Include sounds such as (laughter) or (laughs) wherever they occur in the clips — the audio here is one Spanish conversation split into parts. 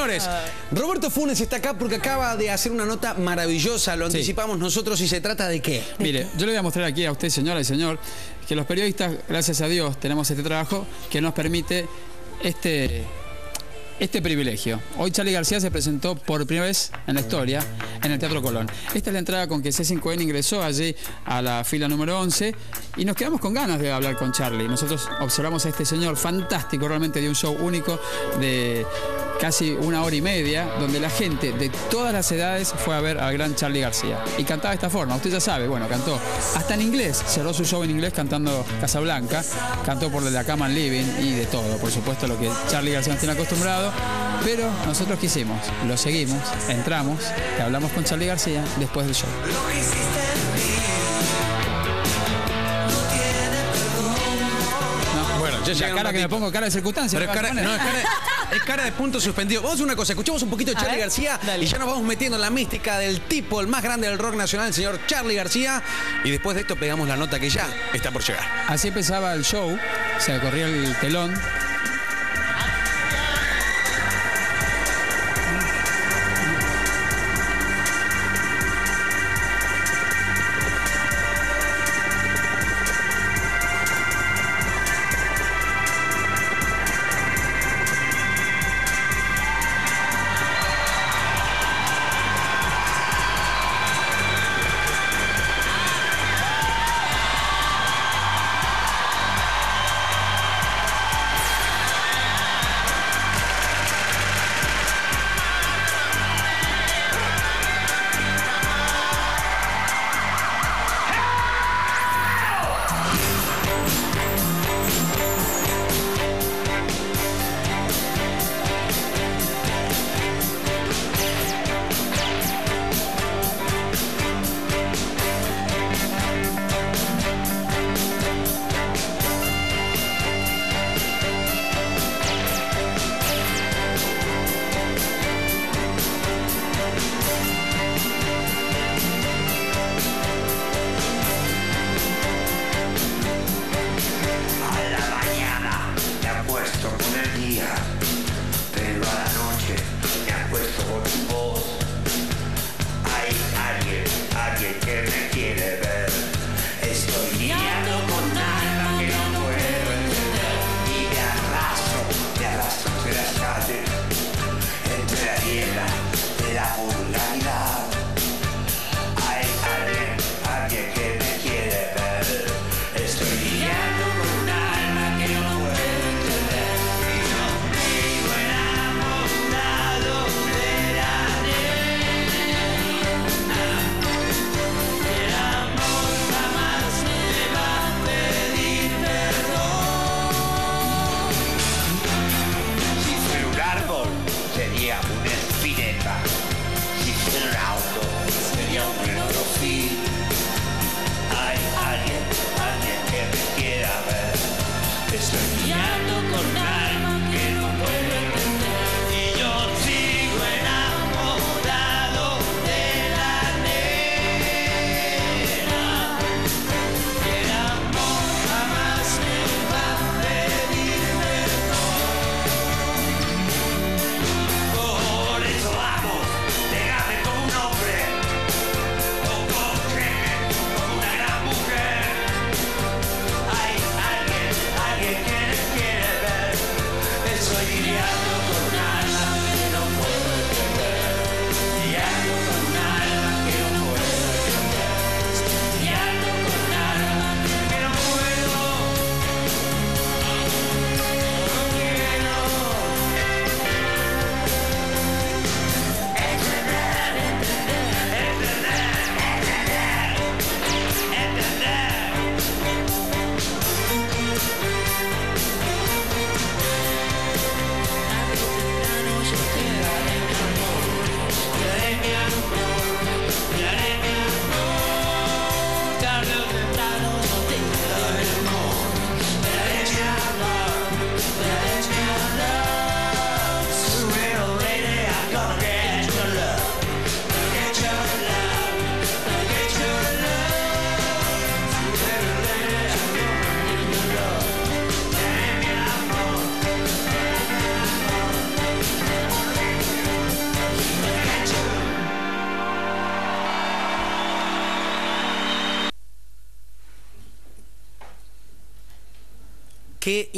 señores, Roberto Funes está acá porque acaba de hacer una nota maravillosa, lo anticipamos nosotros y se trata de qué. Mire, yo le voy a mostrar aquí a usted, señora y señor, que los periodistas, gracias a Dios, tenemos este trabajo que nos permite este, este privilegio. Hoy Charlie García se presentó por primera vez en la historia en el Teatro Colón. Esta es la entrada con que C5N ingresó allí a la fila número 11 y nos quedamos con ganas de hablar con Charlie. Nosotros observamos a este señor fantástico, realmente de un show único de casi una hora y media, donde la gente de todas las edades fue a ver al gran Charlie García. Y cantaba de esta forma, usted ya sabe, bueno, cantó hasta en inglés, cerró su show en inglés cantando Casablanca, cantó por la Cama Living y de todo, por supuesto lo que Charlie García nos tiene acostumbrado, pero nosotros quisimos, lo seguimos, entramos y hablamos con Charlie García después del show. Bueno, yo La cara que me pongo, cara de circunstancia. Pero es ¿me cara, no, es cara- es cara de punto suspendido. Vamos a hacer una cosa, escuchemos un poquito de A Charlie ver, García dale. y ya nos vamos metiendo en la mística del tipo, el más grande del rock nacional, el señor Charlie García. Y después de esto pegamos la nota que ya está por llegar. Así empezaba el show, se corría el telón.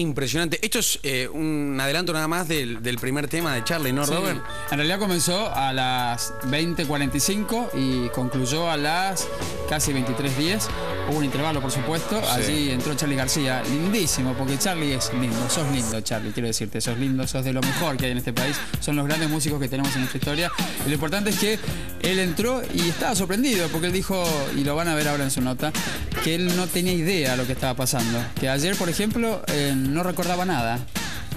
Impresionante. Esto es eh, un adelanto nada más del, del primer tema de Charlie, ¿no, Sí. Robert? En realidad comenzó a las 20.45 y concluyó a las casi 23.10. Hubo un intervalo, por supuesto. Allí entró Charlie García. Lindísimo, porque Charlie es lindo. Sos lindo, Charlie, quiero decirte. Sos lindo, sos de lo mejor que hay en este país. Son los grandes músicos que tenemos en nuestra historia. Y lo importante es que él entró y estaba sorprendido, porque él dijo, y lo van a ver ahora en su nota, que él no tenía idea de lo que estaba pasando. Que ayer, por ejemplo, eh, no recordaba nada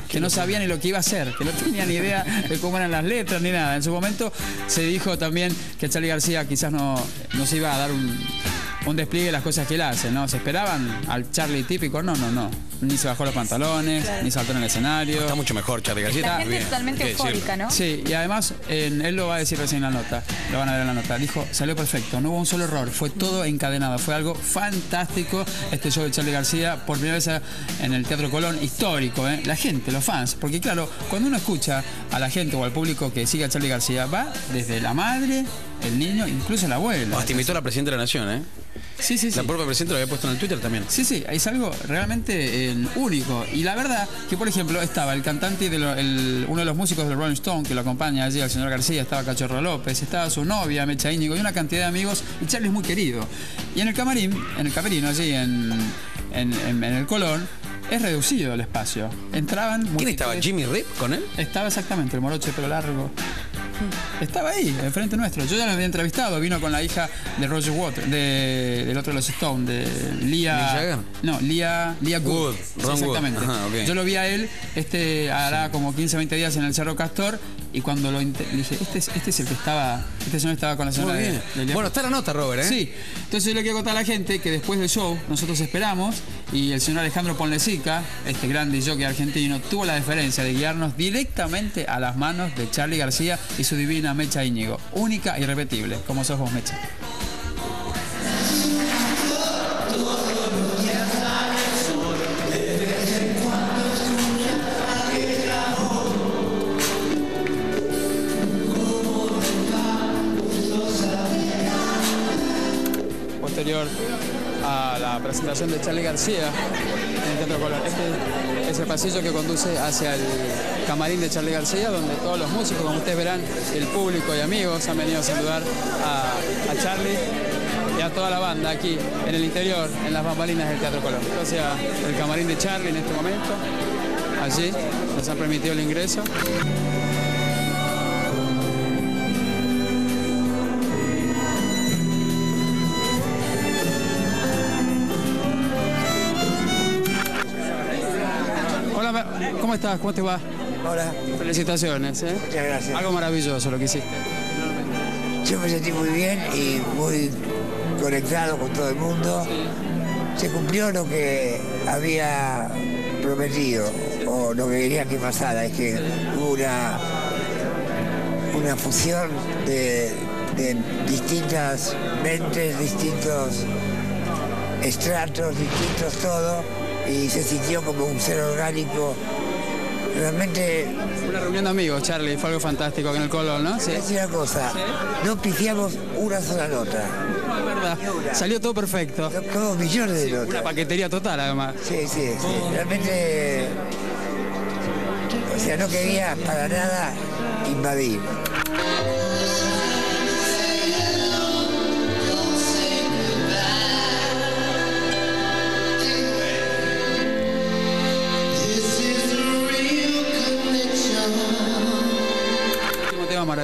que no sabía ni lo que iba a hacer, que no tenía ni idea de cómo eran las letras ni nada. En su momento se dijo también que Charlie García quizás no, no se iba a dar un, un despliegue de las cosas que él hace, ¿no? ¿Se esperaban al Charlie típico? No, no, no. Ni se bajó los pantalones, ni saltó en el escenario. Está mucho mejor, Charlie García. La está gente bien, totalmente eufórica, ¿no? Sí, y además en- él lo va a decir recién en la nota, lo van a ver en la nota. Dijo, salió perfecto, no hubo un solo error, fue todo encadenado, fue algo fantástico este show de Charlie García, por primera vez en el Teatro Colón, histórico, ¿eh? la gente, los fans, porque claro, cuando uno escucha a la gente o al público que sigue a Charlie García, va desde la madre, el niño, incluso la abuela. Hasta invitó a la Presidenta de la Nación, ¿eh? Sí, sí, sí. La propia Presidenta lo había puesto en el Twitter también. Sí, sí, es algo realmente eh, único. Y la verdad que, por ejemplo, estaba el cantante, de lo- el- uno de los músicos de Rolling Stone que lo acompaña allí, al señor García, estaba Cachorro López, estaba su novia, Mecha Íñigo, y una cantidad de amigos. Y Charlie es muy querido. Y en el camarín, en el camerino, allí en, en, en- en el Colón, es reducido el espacio. Entraban. ¿Quién estaba? ¿Jimmy Rip con él? Estaba exactamente, el moroche pero largo. Estaba ahí, enfrente nuestro. Yo ya lo había entrevistado, vino con la hija de Roger Waters, de, del otro de los Stones, de ¿Mick Lia. No, Lia, Lia Good. Sí, Wood. exactamente. Ajá. Yo lo vi a él, este hará como 15, 20 días en el Cerro Castor, y cuando lo inte- le dije, este es, este es el que estaba, este señor estaba con la señora de- de Lia Bueno, está la nota, Robert, ¿eh? Sí, entonces yo le quiero contar a la gente que después del show nosotros esperamos y el señor Alejandro Ponlesica, este grande jockey argentino, tuvo la deferencia de guiarnos directamente a las manos de Charlie García y su divina Mecha Íñigo. Única e irrepetible, como sos vos, Mecha. Posterior a la presentación de Charlie García en el Teatro Colón. Este es el pasillo que conduce hacia el camarín de Charlie García, donde todos los músicos, como ustedes verán, el público y amigos han venido a saludar a, Charlie y a toda la banda aquí en el interior, en las bambalinas del Teatro Colón. Sea, el camarín de Charlie en este momento, allí nos han permitido el ingreso. Hola, ¿cómo estás? ¿Cómo te va? Hola, Felicitaciones, ¿eh? muchas gracias. Algo maravilloso lo que hiciste. Yo me sentí muy bien y muy conectado con todo el mundo. Se cumplió lo que había prometido o lo que quería que pasara, es que hubo una, una fusión de, de distintas mentes, distintos estratos, distintos todo, y se sintió como un ser orgánico. Realmente Una reunión de amigos, Charlie, fue algo fantástico en el Colón, ¿no? Sí. Decir una cosa, no pifiamos una sola nota, No, es verdad. Salió todo perfecto. como millones de Una notas. paquetería total, además. Sí, sí, sí, realmente, o sea, no quería para nada invadir.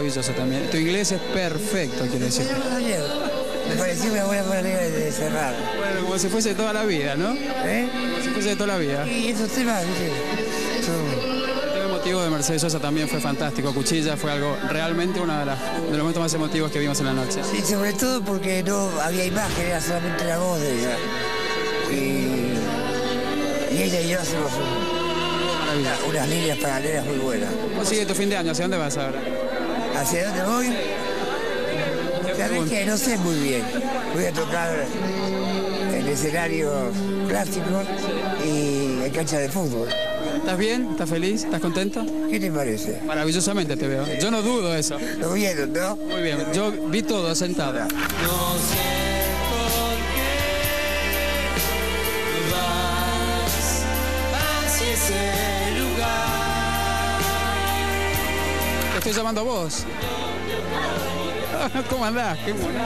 Maravilloso también. Tu inglés es perfecto, quiero decir. Me pareció una buena manera de cerrar. Bueno, como si fuese toda la vida, ¿no? ¿eh? Como si fuese toda la vida. Y esos temas, ¿viste? Son- El tema emotivo de Mercedes Sosa también fue fantástico. Cuchilla fue algo realmente uno de, los momentos más emotivos que vimos en la noche. Y sobre todo porque no había imagen, era solamente la voz de ella. Y, y ella y yo hacemos un- unas líneas paralelas muy buenas. ¿Cómo sigue tu fin de año? ¿Hacia dónde vas ahora? ¿Hacia dónde voy? Sabes que no sé muy bien. Voy a tocar en escenarios clásicos y en cancha de fútbol. ¿Estás bien? ¿Estás feliz? ¿Estás contento? ¿Qué te parece? Maravillosamente te veo. Yo no dudo eso. ¿Lo vieron, no? Muy bien. Yo vi todo sentado. Estoy llamando a vos. (laughs) ¿Cómo andás? Qué mona.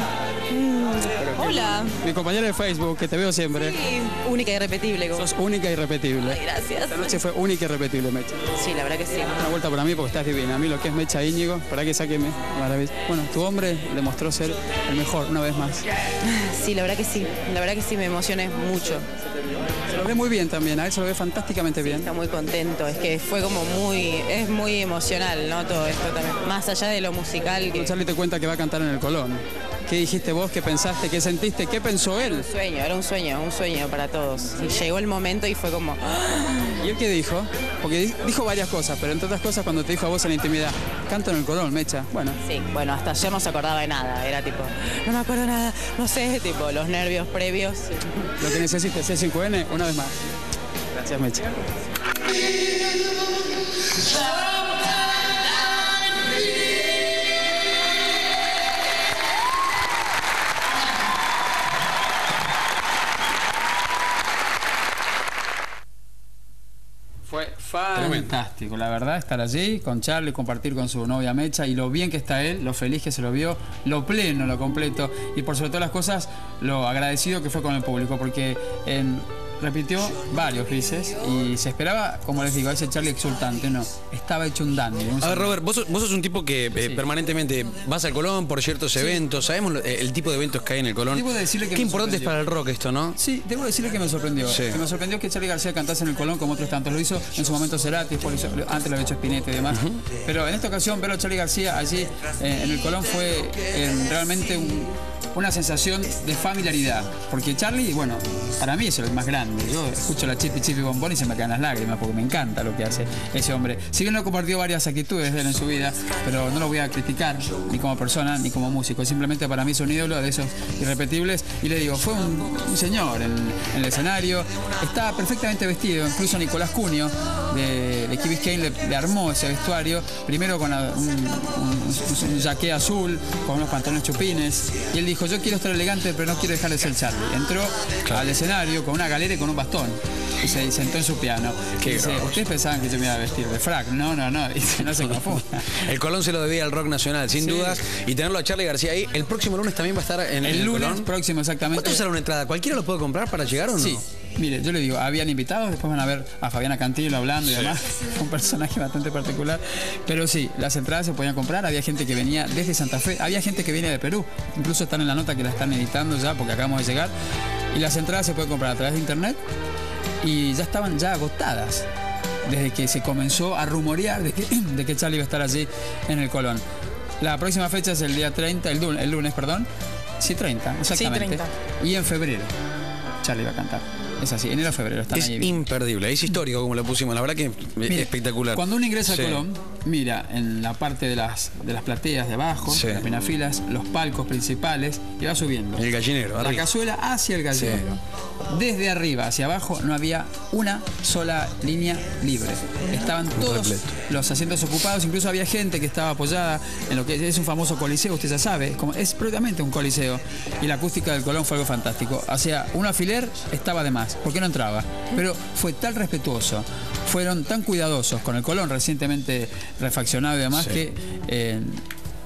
Hola. Mi compañera de Facebook, que te veo siempre. Sí, única y irrepetible. Como... Sos única y irrepetible. Ay, gracias. Esta noche fue única y irrepetible, Mecha. Sí, la verdad que sí. Una vuelta para mí porque estás divina. A mí lo que es Mecha Íñigo, para que sáqueme. Maravilla. Bueno, tu hombre demostró ser el mejor una vez más. (laughs) Sí, la verdad que sí. La verdad que sí, me emocioné mucho. Se lo ve muy bien también, a él se lo ve fantásticamente bien. Está muy contento. Es que fue como muy... Es muy emocional, ¿no? Todo esto también. Más allá de lo musical. Que... Charlie te cuenta que va a cantar en el Colón. ¿Qué dijiste vos? ¿Qué pensaste? ¿Qué sentiste? ¿Qué pensó él? Un sueño, era un sueño, un sueño para todos. Y llegó el momento y fue como... ¿Y él qué dijo? Porque di- dijo varias cosas, pero entre otras cosas cuando te dijo a vos en la intimidad, canto en el Colón, Mecha. Bueno, Sí, bueno, hasta ayer no se acordaba de nada. Era tipo, no me acuerdo nada, no sé, tipo, los nervios previos. lo que necesites, C5N, una vez más. Gracias, Mecha. Fantástico, la verdad, estar allí con Charlie, compartir con su novia Mecha y lo bien que está él, lo feliz que se lo vio, lo pleno, lo completo. Y por sobre todas las cosas, lo agradecido que fue con el público, porque en- repitió varios bises y se esperaba, como les digo, a ese Charlie exultante, no, estaba hecho un dandy. un A ver, Robert, vos, sos- vos sos un tipo que eh, permanentemente vas al Colón por ciertos eventos. Sabemos lo- eh, el tipo de eventos que hay en el Colón. Debo decirle que Qué importante es para el rock esto, ¿no? Sí, debo decirle que me sorprendió. Sí. Que me sorprendió que Charlie García cantase en el Colón como otros tantos. Lo hizo en su momento Cerati, hizo- antes lo había hecho Spinetta y demás. Pero en esta ocasión verlo a Charlie García allí eh, en el Colón fue eh, realmente un- una sensación de familiaridad. Porque Charlie, bueno, para mí es el más grande. Yo escucho la chipi chipi bombón y se me caen las lágrimas porque me encanta lo que hace ese hombre. Si bien no compartió varias actitudes de él en su vida, pero no lo voy a criticar ni como persona ni como músico. Simplemente para mí es un ídolo de esos irrepetibles. Y le digo, fue un, señor en, el escenario. Estaba perfectamente vestido. Incluso Nicolás Cunio de, de Biscayne le, armó ese vestuario. Primero con un, un, un jaque azul, con unos pantalones chupines. Y él dijo, yo quiero estar elegante, pero no quiero dejar de ser Charlie. Entró al escenario con una galera y con un bastón. Y se sentó en su piano. Qué Y dice, ustedes pensaban que yo me iba a vestir de frac. No, no, no. (laughs) Dice, no se confunda. (laughs) El Colón se lo debía al rock nacional, sin Sí. dudas. Y tenerlo a Charlie García ahí. El próximo lunes también va a estar en El lunes Colón. próximo, exactamente. ¿Cuánto será una entrada? ¿Cualquiera lo puede comprar para llegar o no? Sí. Mire, yo le digo, habían invitados, después van a ver a Fabiana Cantilo hablando y demás, (laughs) un personaje bastante particular. Pero sí, las entradas se podían comprar, había gente que venía desde Santa Fe, había gente que viene de Perú, incluso están en la nota que la están editando ya porque acabamos de llegar. Y las entradas se pueden comprar a través de internet y ya estaban ya agotadas desde que se comenzó a rumorear de que, (clears throat) de que Charlie iba a estar allí en el Colón. La próxima fecha es el día 30, el, lunes, el lunes, perdón. Sí, 30, exactamente. 30. Y en febrero Charlie va a cantar. Es así, enero febrero están Es ahí. imperdible, es histórico como lo pusimos, la verdad que Mire, espectacular. Cuando uno ingresa Sí. a Colón, mira en la parte de las, de las plateas de abajo, Sí. las penafilas, los palcos principales, y va subiendo. El gallinero, La cazuela hacia el gallinero. Desde arriba hacia abajo no había una sola línea libre. Estaban todos los asientos ocupados, incluso había gente que estaba apoyada en lo que es un famoso coliseo, usted ya sabe, como es propiamente un coliseo. Y la acústica del Colón fue algo fantástico. O sea, un alfiler estaba de más, porque no entraba. Pero fue tan respetuoso, fueron tan cuidadosos con el Colón recientemente refaccionado y demás Sí. que eh,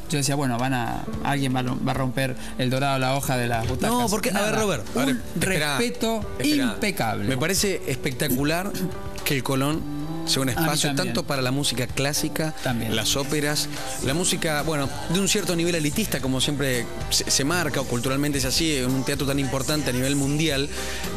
yo decía, bueno, van a alguien va a romper el dorado la hoja de las butacas. No, porque, a ver. Robert, a ver, espera, respeto espera. impecable. Me parece espectacular que el Colón sea un espacio tanto para la música clásica, También. las óperas, la música, bueno, de un cierto nivel elitista, como siempre se, se marca o culturalmente es así, en un teatro tan importante a nivel mundial,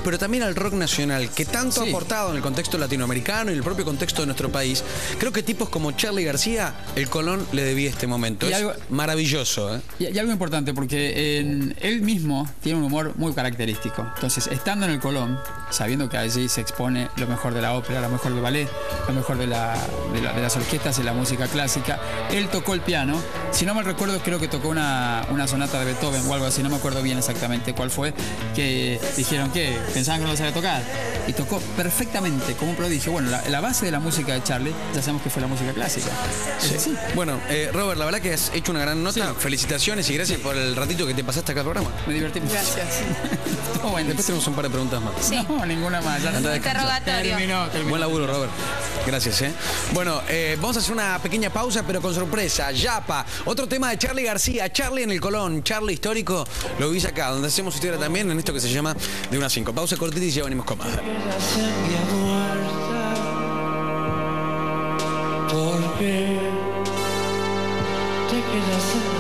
pero también al rock nacional, que tanto ha aportado en el contexto latinoamericano y el propio contexto de nuestro país. Creo que tipos como Charlie García, el Colón le debía este momento. Y es algo- maravilloso, ¿eh? Y, y algo importante, porque en- él mismo tiene un humor muy característico. Entonces, estando en el Colón, sabiendo que allí se expone lo mejor de la ópera, lo mejor del ballet, lo mejor de, la- de la- de las orquestas y la música clásica, él tocó el piano si no mal recuerdo, creo que tocó una, una sonata de Beethoven o algo así, no me acuerdo bien exactamente cuál fue, que dijeron que pensaban que no lo sabía tocar. Y tocó perfectamente, como un prodigio. Bueno, la, la base de la música de Charlie, ya sabemos que fue la música clásica. Bueno, eh, Robert, la verdad que has hecho una gran nota. Sí. Felicitaciones y gracias por el ratito que te pasaste acá al programa. Me divertí mucho. Gracias. (laughs) Bueno. Después tenemos un par de preguntas más. Sí. No, ninguna más. Ya. Interrogatorio. Terminó, terminó. Buen laburo, Robert. Gracias, ¿eh? Bueno, eh, vamos a hacer una pequeña pausa, pero con sorpresa. Yapa. Otro tema de Charlie García. Charlie en el Colón. Charlie histórico. Lo viste acá, donde hacemos historia también en esto que se llama De una a 5. Pausa cortita y ya venimos con más. ¿Por qué te quedas